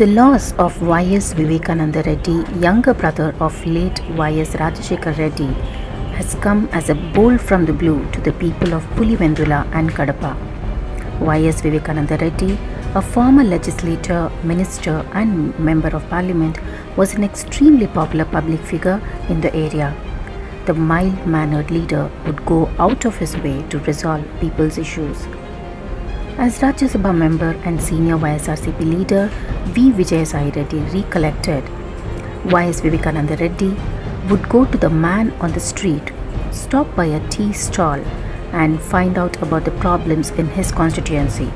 The loss of Y.S. Vivekananda Reddy, younger brother of late Y.S. Rajashekar Reddy, has come as a bolt from the blue to the people of Pulivendula and Kadapa. Y.S. Vivekananda Reddy, a former legislator, minister, and member of parliament, was an extremely popular public figure in the area. The mild mannered leader would go out of his way to resolve people's issues. As Rajya Sabha member and senior YSRCP leader V. Vijayasai Reddy recollected, YS Vivekananda Reddy would go to the man on the street, stop by a tea stall, and find out about the problems in his constituency.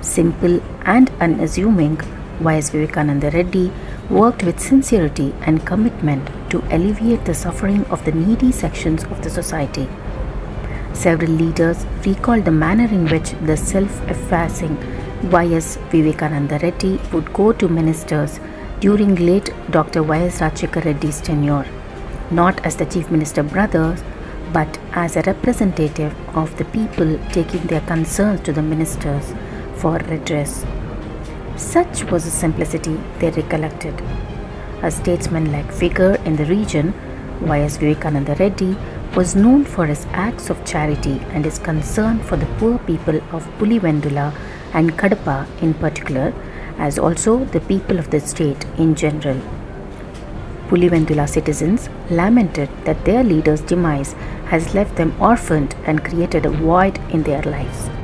Simple and unassuming, YS Vivekananda Reddy worked with sincerity and commitment to alleviate the suffering of the needy sections of the society. Several leaders recalled the manner in which the self-effacing Y.S. Vivekananda Reddy would go to ministers during late Dr. Y.S. Rajshekar Reddy's tenure, not as the Chief Minister brothers, but as a representative of the people taking their concerns to the ministers for redress. Such was the simplicity they recollected. A statesman-like figure in the region, Y.S. Vivekananda Reddy was known for his acts of charity and his concern for the poor people of Pulivendula and Kadapa in particular, as also the people of the state in general. Pulivendula citizens lamented that their leader's demise has left them orphaned and created a void in their lives.